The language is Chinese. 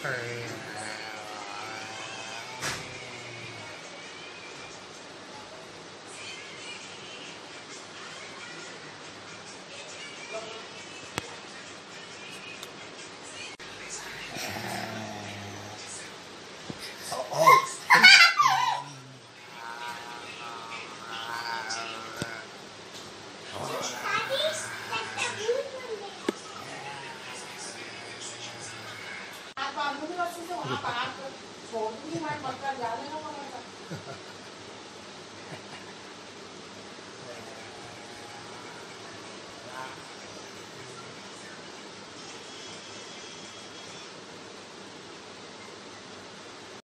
for 这个叔叔阿爸从另外一个